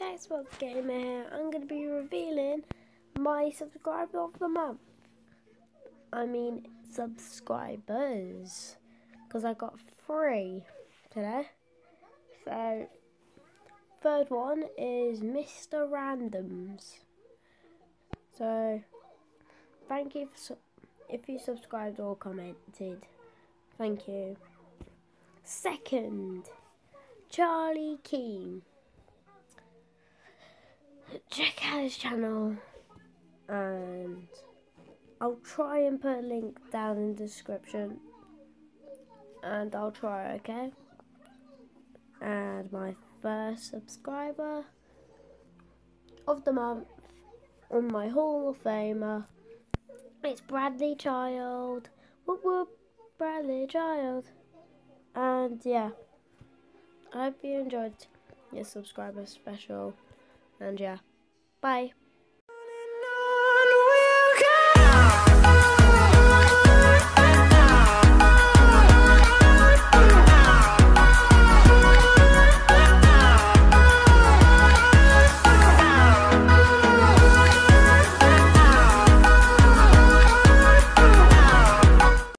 Xbox Gamer here. I'm going to be revealing my subscriber of the month. I mean, subscribers. Because I got three today. So, third one is Mr. Randoms. So, thank you for if you subscribed or commented. Thank you. Second, Charlie Keane channel. And I'll try and put a link down in the description. And I'll try okay? And my first subscriber of the month on my Hall of Famer it's Bradley Child. Whoop whoop Bradley Child. And yeah I hope you enjoyed your subscriber special. And yeah, bye.